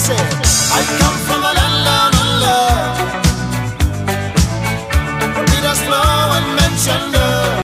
said, I come from a land down under. Peter Slow and mentioned